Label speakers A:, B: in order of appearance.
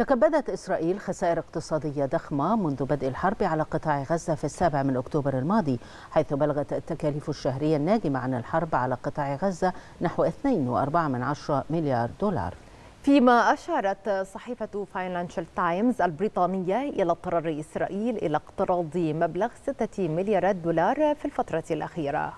A: تكبدت إسرائيل خسائر اقتصادية ضخمة منذ بدء الحرب على قطاع غزة في السابع من أكتوبر الماضي حيث بلغت التكاليف الشهرية الناجمة عن الحرب على قطاع غزة نحو 2.4 مليار دولار.
B: فيما أشارت صحيفة فاينانشال تايمز البريطانية إلى اضطرار إسرائيل إلى اقتراض مبلغ 6 مليارات دولار في الفترة الأخيرة.